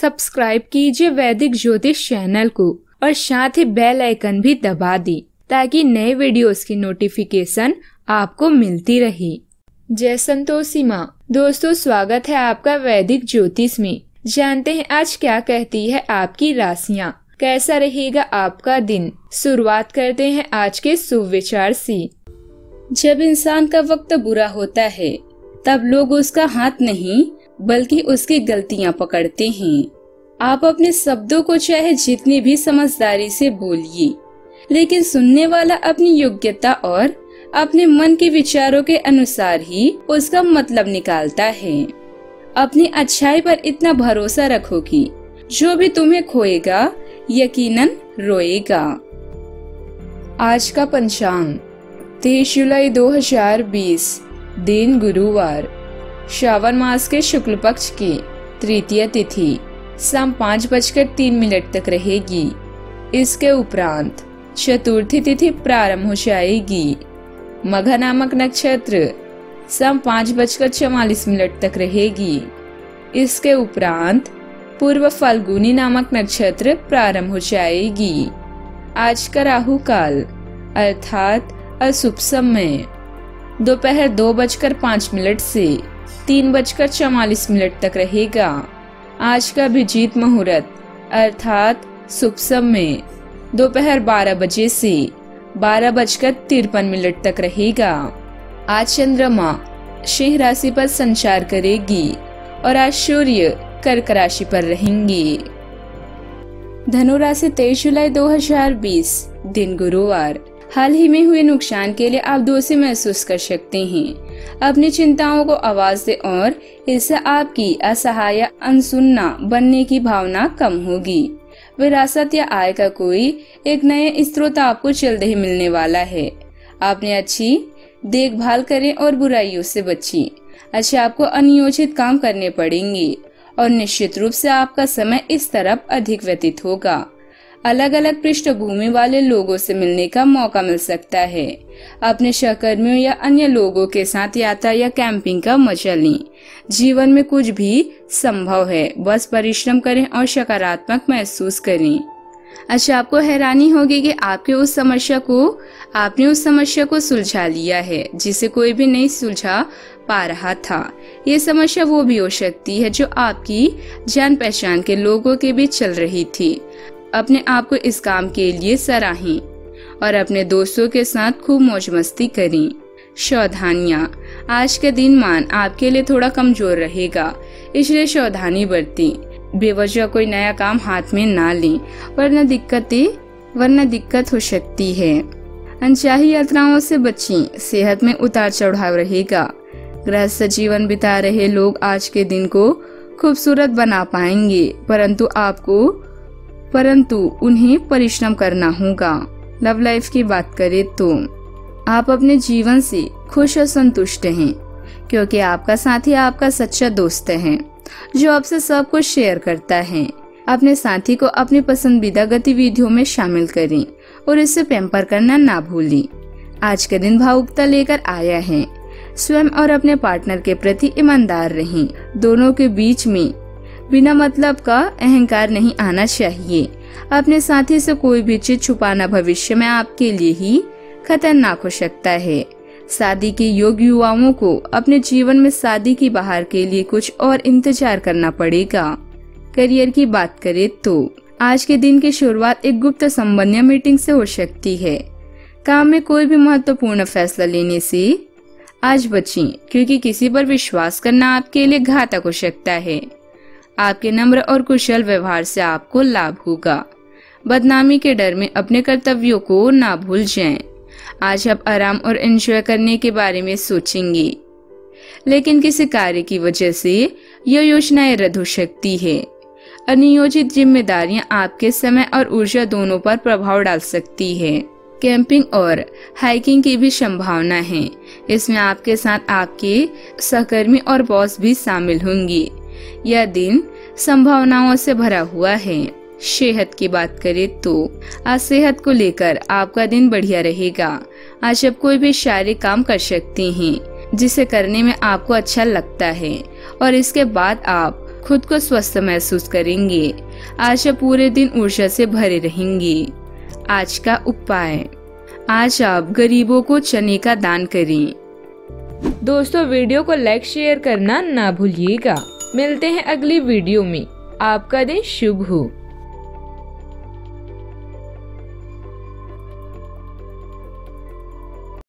Subscribe कीजिए वैदिक ज्योतिष चैनल को और साथ ही बेल आइकन भी दबा दी ताकि नए वीडियोस की नोटिफिकेशन आपको मिलती रहे। जय संतोषी माँ। दोस्तों, स्वागत है आपका वैदिक ज्योतिष में। जानते हैं आज क्या कहती है आपकी राशियाँ। कैसा रहेगा आपका दिन? शुरुआत करते हैं आज के सुविचार से। जब इंसान का वक्त बुरा होता है, तब लोग उसका हाथ नहीं बल्कि उसकी गलतियाँ पकड़ते हैं। आप अपने शब्दों को चाहे जितनी भी समझदारी से बोलिए, लेकिन सुनने वाला अपनी योग्यता और अपने मन के विचारों के अनुसार ही उसका मतलब निकालता है। अपनी अच्छाई पर इतना भरोसा रखो कि जो भी तुम्हें खोएगा, यकीनन रोएगा। आज का पंचांग, तेईस जुलाई 2020 दिन गुरुवार। श्रावण मास के शुक्ल पक्ष की तृतीय तिथि शाम पाँच बजकर तीन मिनट तक रहेगी। इसके उपरांत चतुर्थी तिथि प्रारंभ हो जाएगी। मघा नामक नक्षत्र शाम पाँच बजकर चौवालीस मिनट तक रहेगी। इसके उपरांत पूर्व फाल्गुनी नामक नक्षत्र प्रारंभ हो जाएगी। आज का राहु काल अर्थात अशुभ समय। दोपहर दो, दो बजकर पाँच मिनट से तीन बजकर चौवालीस मिनट तक रहेगा। आज का अभिजीत मुहूर्त, अर्थात शुभ समय दोपहर बारह बजे से बारह बजकर तिरपन मिनट तक रहेगा। आज चंद्रमा सिंह राशि पर संचार करेगी और आज सूर्य कर्क राशि पर रहेंगे। धनु राशि तेईस जुलाई 2020 दिन गुरुवार। हाल ही में हुए नुकसान के लिए आप दोषी महसूस कर सकते हैं। अपनी चिंताओं को आवाज़ दे और इससे आपकी असहाय अनसुनना बनने की भावना कम होगी। विरासत या आय का कोई एक नया स्रोत आपको जल्द ही मिलने वाला है। आपने अच्छी देखभाल करें और बुराइयों से बची। अच्छा आपको अनियोजित काम करने पड़ेंगे और निश्चित रूप से आपका समय इस तरफ़ अधिक व्यतीत होगा। अलग अलग पृष्ठभूमि वाले लोगों से मिलने का मौका मिल सकता है। अपने सहकर्मियों या अन्य लोगों के साथ यात्रा या कैंपिंग का मज़ा लें। जीवन में कुछ भी संभव है, बस परिश्रम करें और सकारात्मक महसूस करें। अच्छा आपको हैरानी होगी कि आपके उस समस्या को, आपने उस समस्या को सुलझा लिया है, जिसे कोई भी नहीं सुलझा पा रहा था। ये समस्या वो भी हो सकती है जो आपकी जान पहचान के लोगों के बीच चल रही थी। अपने आप को इस काम के लिए सराहें और अपने दोस्तों के साथ खूब मौज मस्ती करें। सावधानियाँ आज के दिन मान आपके लिए थोड़ा कमज़ोर रहेगा, इसलिए सावधानी बरतें। बेवजह कोई नया काम हाथ में ना लें, वरना दिक्कतें, वरना दिक्कत हो सकती है। अनचाही यात्राओं से बचें, सेहत में उतार चढ़ाव रहेगा। गृहस्थ जीवन बिता रहे लोग आज के दिन को खूबसूरत बना पाएँगे, परंतु आपको परंतु उन्हें परिश्रम करना होगा। लव लाइफ की बात करें तो आप अपने जीवन से खुश और संतुष्ट हैं, क्योंकि आपका साथी आपका सच्चा दोस्त है, जो आपसे सब कुछ शेयर करता है। अपने साथी को अपनी पसंदीदा गतिविधियों में शामिल करें और इसे पेम्पर करना ना भूलें। आज का दिन भावुकता लेकर आया है। स्वयं और अपने पार्टनर के प्रति ईमानदार रहें। दोनों के बीच में बिना मतलब का अहंकार नहीं आना चाहिए। अपने साथी से कोई भी चीज़ छुपाना भविष्य में आपके लिए ही खतरनाक हो सकता है। शादी के योग युवाओं को अपने जीवन में शादी की बाहर के लिए कुछ और इंतज़ार करना पड़ेगा। करियर की बात करें तो आज के दिन की शुरुआत एक गुप्त संबंध मीटिंग से हो सकती है। काम में कोई भी महत्वपूर्ण फैसला लेने से आज बचें, क्योंकि किसी पर विश्वास करना आपके लिए घातक हो सकता है। आपके नम्र और कुशल व्यवहार से आपको लाभ होगा। बदनामी के डर में अपने कर्तव्यों को ना भूल जाएँ। आज आप आराम और एंजॉय करने के बारे में सोचेंगे। लेकिन किसी कार्य की वजह से यह योजनाएँ रद्द हो सकती है। अनियोजित जिम्मेदारियाँ आपके समय और ऊर्जा दोनों पर प्रभाव डाल सकती है। कैंपिंग और हाइकिंग की भी संभावना है। इसमें आपके साथ आपके सहकर्मी और बॉस भी शामिल होंगे। यह दिन संभावनाओं से भरा हुआ है। सेहत की बात करें तो आज सेहत को लेकर आपका दिन बढ़िया रहेगा। आज आप कोई भी शारीरिक काम कर सकते हैं, जिसे करने में आपको अच्छा लगता है, और इसके बाद आप खुद को स्वस्थ महसूस करेंगे। आज आप पूरे दिन ऊर्जा से भरे रहेंगे। आज का उपाय, आज आप गरीबों को चने का दान करें। दोस्तों, वीडियो को लाइक, शेयर करना ना भूलिएगा। मिलते हैं अगली वीडियो में। आपका दिन शुभ हो।